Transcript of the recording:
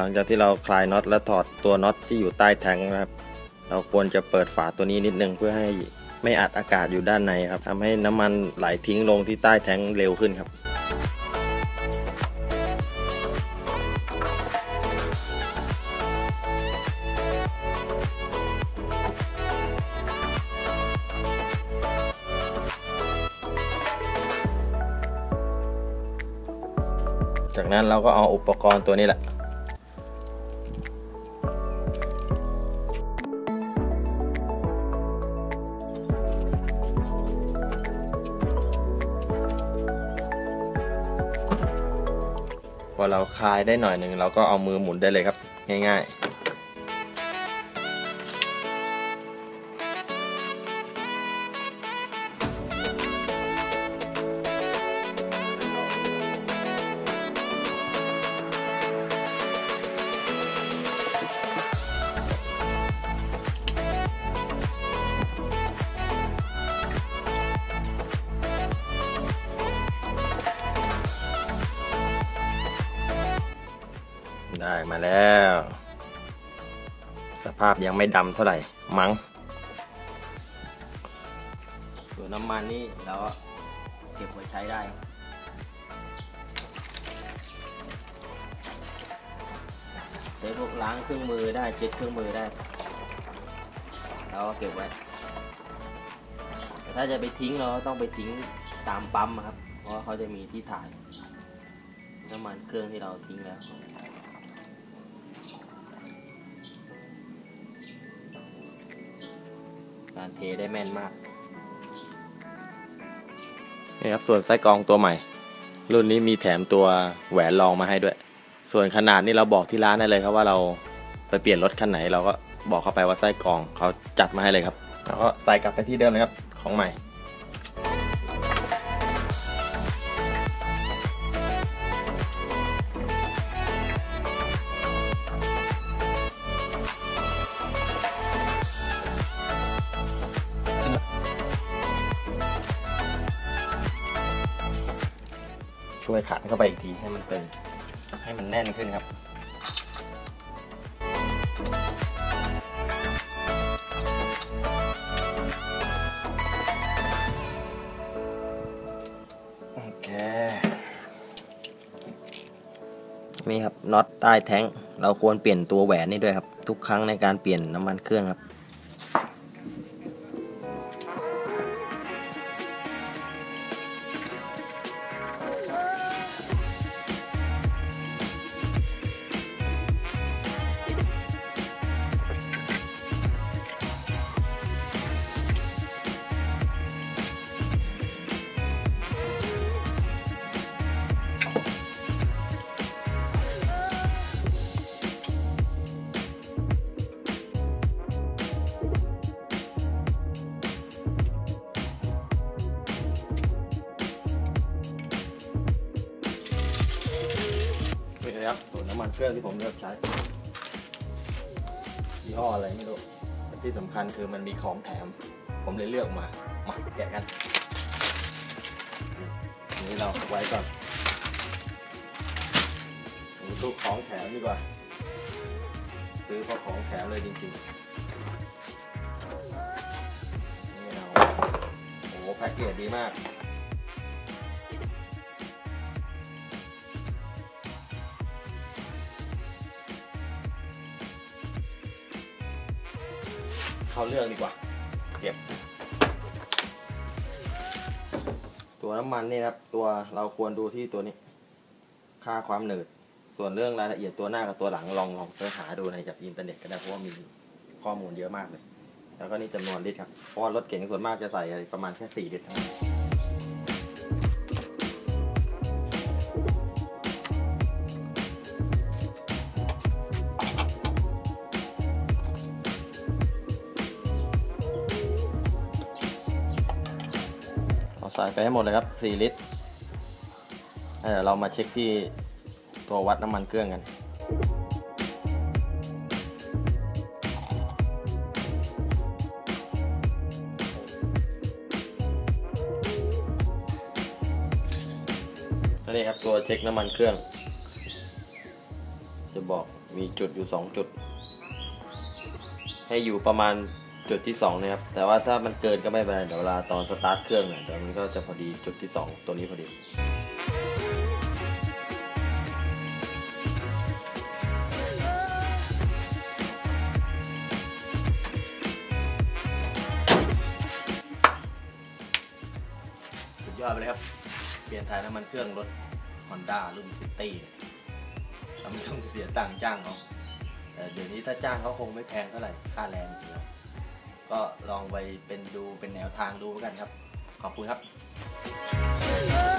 หลังจากที่เราคลายน็อตและถอดตัวน็อตที่อยู่ใต้แทงค์นะครับ เราควรจะเปิดฝาตัวนี้นิดนึงเพื่อให้ไม่อัดอากาศอยู่ด้านในครับทำให้น้ำมันไหลทิ้งลงที่ใต้แทงเร็วขึ้นครับจากนั้นเราก็เอาอุปกรณ์ตัวนี้แหละ พอเราคลายได้หน่อยหนึ่งเราก็เอามือหมุนได้เลยครับ ง่าย ๆ มาแล้ว สภาพยังไม่ดำเท่าไหร่ มั้งส่วนน้ำมันนี่เราเก็บไว้ใช้ได้ใช้พวกล้างเครื่องมือได้เช็ดเครื่องมือได้เราก็เก็บไว้ แต่ถ้าจะไปทิ้งเราต้องไปทิ้งตามปั๊มครับ เพราะเขาจะมีที่ถ่ายน้ำมันเครื่องที่เราทิ้งแล้ว การเทได้แม่นมาก นี่ครับส่วนไส้กรองตัวใหม่ รุ่นนี้มีแถมตัวแหวนรองมาให้ด้วย ส่วนขนาดนี่เราบอกที่ร้านได้เลยครับว่าเราไปเปลี่ยนรถคันไหนเราก็บอกเข้าไปว่าไส้กรองเขาจัดมาให้เลยครับแล้วก็ใส่กลับไปที่เดิมเลยครับของใหม่ ช่วยขันเข้าไปอีกทีให้มันเป็นให้มันแน่นขึ้นครับ โอเค นี่ครับน็อตใต้แท้ง เราควรเปลี่ยนตัวแหวนนี่ด้วยครับ ทุกครั้งในการเปลี่ยนน้ำมันเครื่องครับ ครับส่วนน้ำมันเครื่องที่ผมเลือกใช้ยี่ห้ออะไรไม่รู้ที่สำคัญคือมันมีของแถม ผมเลยเลือกมา มาแกะกันอันนี้เราไว้ก่อนดูตู้ของแถมดีกว่า ซื้อเพราะของแถมเลยจริงๆนี่เราโอ้โหแพ็กเกจดีมาก เข้าเรื่องดีกว่าเก็บ ตัวน้ำมันนี่ครับ ตัวเราควรดูที่ตัวนี้ ค่าความหนืด ส่วนเรื่องรายละเอียดตัวหน้ากับตัวหลังลองลอง search หาดูในจากอินเทอร์เน็ตก็ได้เพราะว่ามีข้อมูลเยอะมากเลย แล้วก็นี่จำนวนลิตรครับ เพราะว่ารถเก๋งส่วนมากจะใส่ประมาณแค่สี่ลิตรเท่านั้น ส่ไปให้หมดเลยครับ 4 ลิตรเดี๋ยวเรามาเช็คที่ตัววัดน้ำมันเครื่องกันนี่ครับตัวเช็คน้ำมันเครื่อง จะบอกมีจุดอยู่สองจุด ให้อยู่ประมาณ จุดที่สองนะครับ แต่ว่าถ้ามันเกินก็ไม่เป็นไรเดี๋ยวเวลาตอนสตาร์ทเครื่องเนี่ยเดี๋ยวมันก็จะพอดีจุดที่สองตัวนี้พอดีสุดยอดไปเลยครับ เปลี่ยนถ่ายน้ำมันเครื่องรถ Honda รุ่นซิตี้เราไม่ต้องเสียตังค์จ้างเขาแต่เดี๋ยวนี้ถ้าจ้างเขาคงไม่แพงเท่าไหร่ ค่าแรงจริงๆ ก็ลองไปเป็นดูเป็นแนวทางดูกันครับ ขอบคุณครับ